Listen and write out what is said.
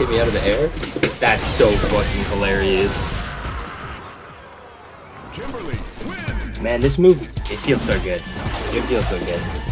hit me out of the air? That's so fucking hilarious. Man, this move, it feels so good. It feels so good.